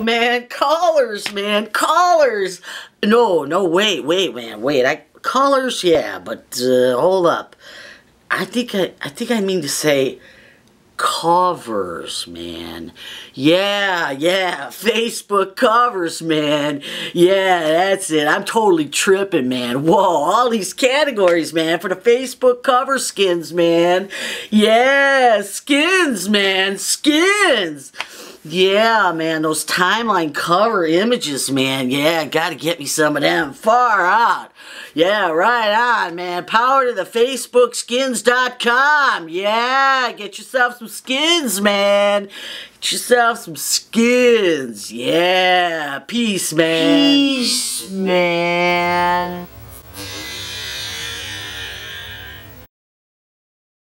Man, callers, man, callers. No, no, wait, wait, man, wait. I callers, yeah, but uh, hold up. I think I, I think I mean to say covers, man. Yeah, yeah, Facebook covers, man. Yeah, that's it. I'm totally tripping, man. Whoa, all these categories, man, for the Facebook cover skins, man. Yeah, skins, man, skins. Yeah, man, those timeline cover images, man. Yeah, gotta get me some of them. Far out. Yeah, right on, man. Power to the FacebookSkins.com. Yeah, get yourself some skins, man. Get yourself some skins. Yeah, peace, man. Peace, man.